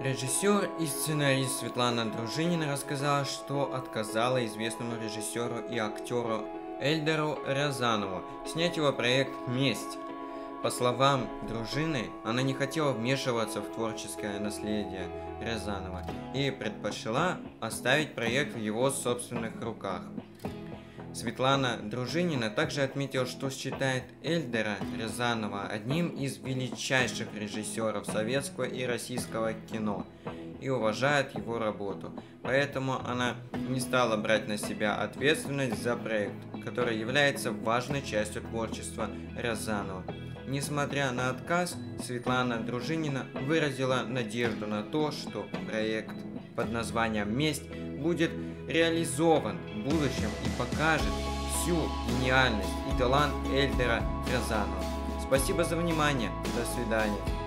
Режиссер и сценарист Светлана Дружинина рассказала, что отказала известному режиссеру и актеру Эльдеру Рязанову снять его проект «Месть». По словам Дружины, она не хотела вмешиваться в творческое наследие Рязанова и предпочла оставить проект в его собственных руках. Светлана Дружинина также отметила, что считает Эльдера Рязанова одним из величайших режиссеров советского и российского кино и уважает его работу. Поэтому она не стала брать на себя ответственность за проект, который является важной частью творчества Рязанова. Несмотря на отказ, Светлана Дружинина выразила надежду на то, что проект под названием «Месть» будет реализован в будущем и покажет всю гениальность и талант Эльдера Рязанова. Спасибо за внимание. До свидания.